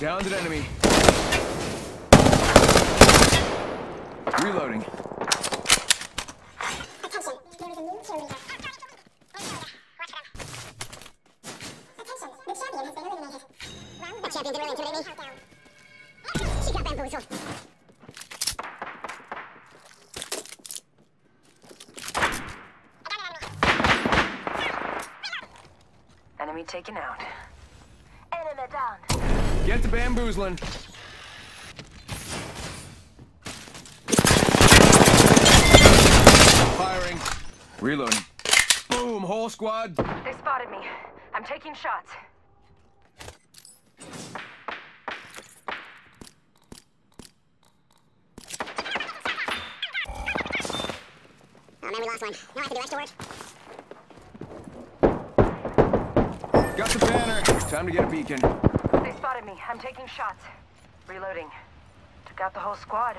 Downed an enemy. Reloading. Attention, there is a new kill. Attention, the champion has been eliminated. Round the champion's really intimidating me. She got bamboozled. Enemy taken out. Enemy down. Get the bamboozling. Firing. Reloading. Boom, whole squad. They spotted me. I'm taking shots. Oh man, we lost one. Now I have to do extra work. Got the banner. Time to get a beacon. They spotted me. I'm taking shots. Reloading. Took out the whole squad.